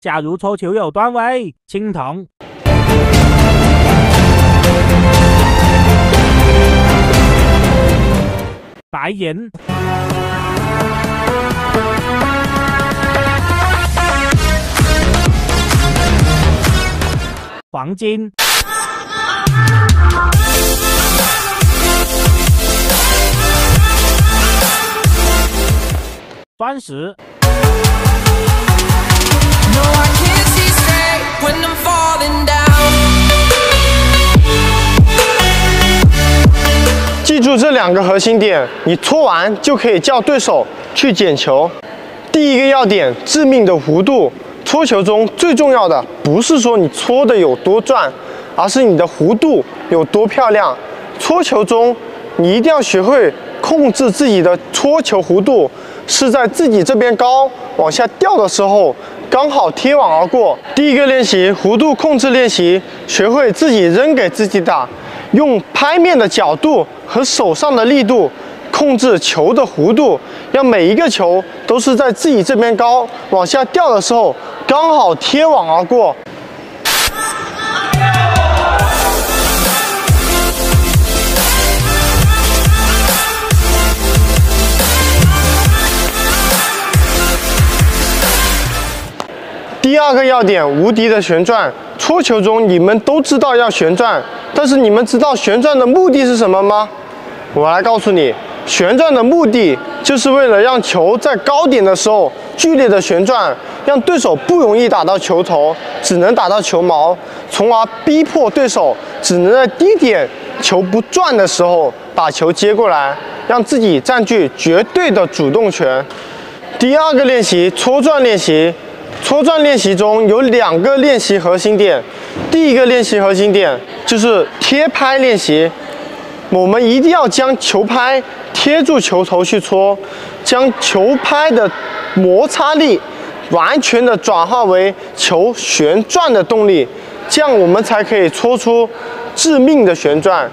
假如搓球有段位，青铜。白银。黄金。钻石。记住这两个核心点，你搓完就可以叫对手去捡球。第一个要点，致命的弧度。搓球中最重要的不是说你搓的有多转，而是你的弧度有多漂亮。搓球中，你一定要学会控制自己的搓球弧度，是在自己这边高往下掉的时候，刚好贴网而过。第一个练习弧度控制练习，学会自己扔给自己打，用拍面的角度和手上的力度。控制球的弧度，让每一个球都是在自己这边高往下掉的时候，刚好贴网而过。第二个要点，无敌的旋转。搓球中你们都知道要旋转，但是你们知道旋转的目的是什么吗？我来告诉你。旋转的目的就是为了让球在高点的时候剧烈的旋转，让对手不容易打到球头，只能打到球毛，从而逼迫对手只能在低点球不转的时候把球接过来，让自己占据绝对的主动权。第二个练习搓转练习，搓转练习中有两个练习核心点，第一个练习核心点就是贴拍练习。我们一定要将球拍贴住球头去搓，将球拍的摩擦力完全的转化为球旋转的动力，这样我们才可以搓出致命的旋转。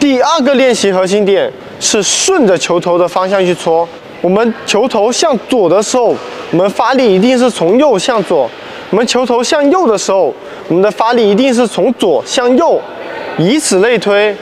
第二个练习核心点是顺着球头的方向去搓。我们球头向左的时候，我们发力一定是从右向左；我们球头向右的时候，我们的发力一定是从左向右，以此类推。